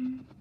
Mm-hmm.